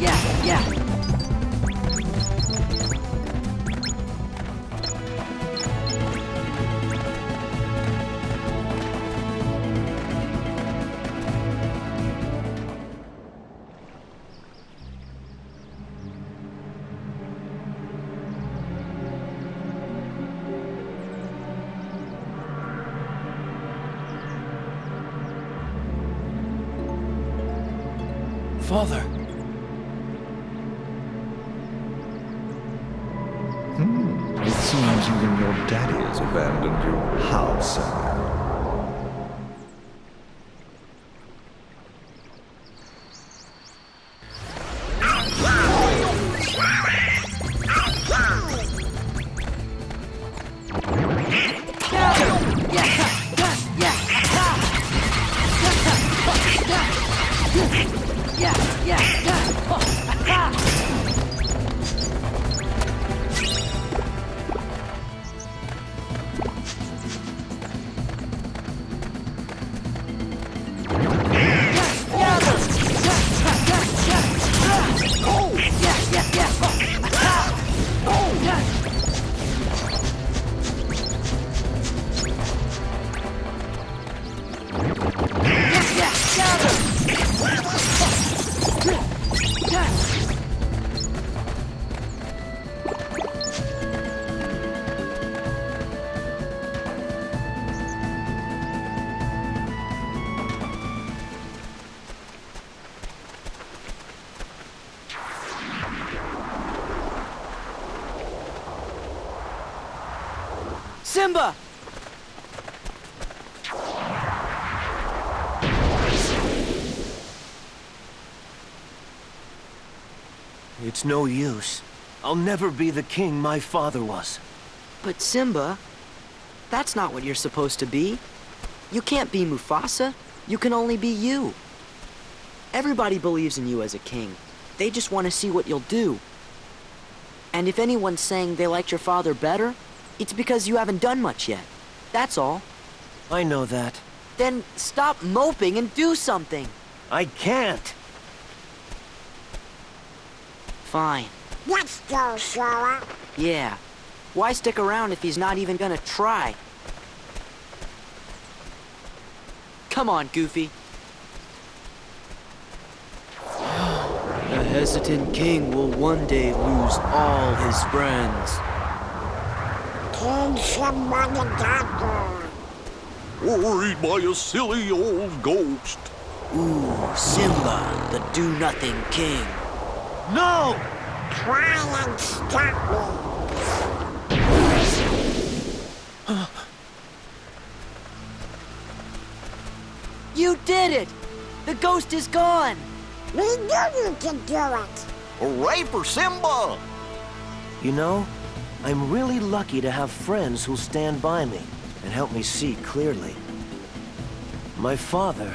Yeah, yeah. Father. Hmm. It seems even your daddy has abandoned you. How sad. Simba! It's no use. I'll never be the king my father was. But Simba, that's not what you're supposed to be. You can't be Mufasa. You can only be you. Everybody believes in you as a king. They just want to see what you'll do. And if anyone's saying they liked your father better, it's because you haven't done much yet. That's all. I know that. Then stop moping and do something. I can't. Fine. Let's go, Sora. Yeah. Why stick around if he's not even gonna try? Come on, Goofy. The hesitant king will one day lose all his friends. King Simba the Dapper. Worried by a silly old ghost. Ooh, Simba, the do-nothing king. No! Try and stop me. You did it! The ghost is gone! We knew you could do it. Hooray for Simba! You know, I'm really lucky to have friends who'll stand by me and help me see clearly. My father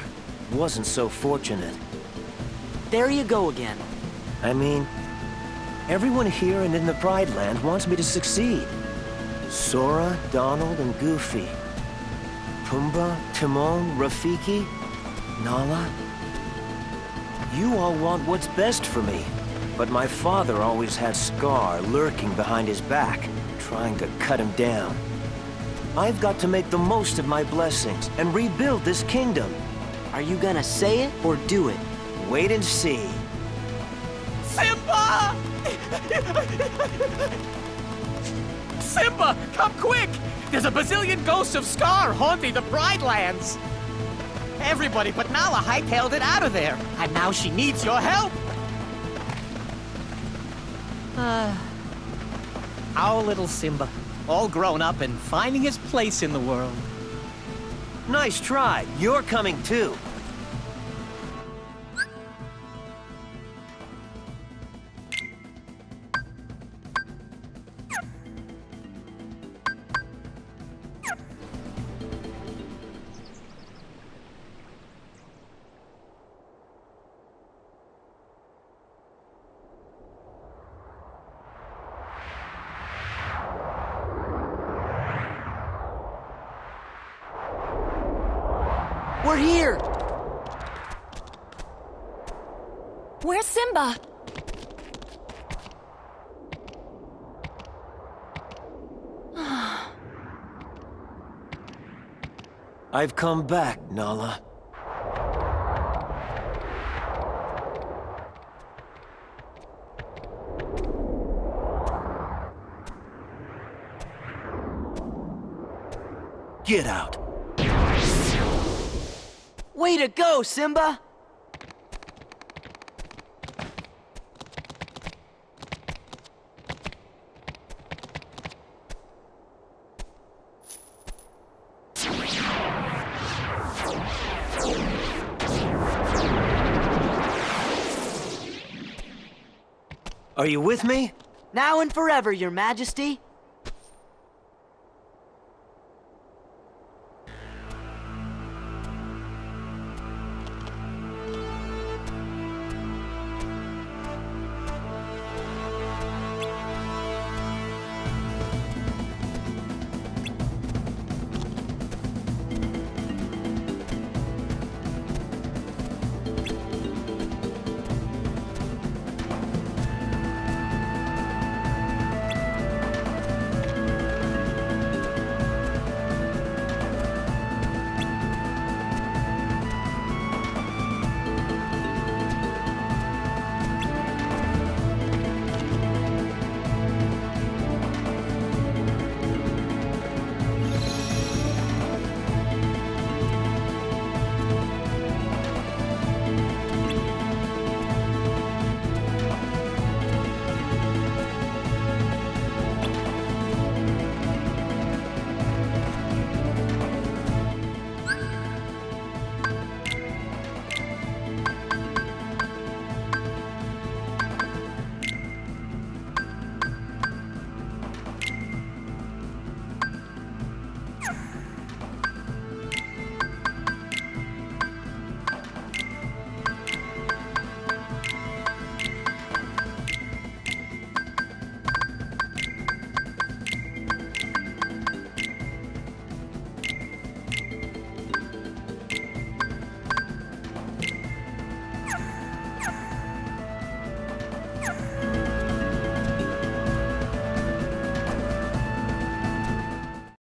wasn't so fortunate. There you go again. I mean, everyone here and in the Pride Land wants me to succeed. Sora, Donald, and Goofy. Pumbaa, Timon, Rafiki, Nala. You all want what's best for me. But my father always had Scar lurking behind his back, trying to cut him down. I've got to make the most of my blessings and rebuild this kingdom. Are you gonna say it or do it? Wait and see. Simba! Simba, come quick! There's a bazillion ghosts of Scar haunting the Pride Lands! Everybody but Nala hightailed it out of there, and now she needs your help! Uh, our little Simba, all grown up and finding his place in the world. Nice try. You're coming too. We're here! Where's Simba? I've come back, Nala. Get out. Way to go, Simba! Are you with me? Now and forever, your majesty.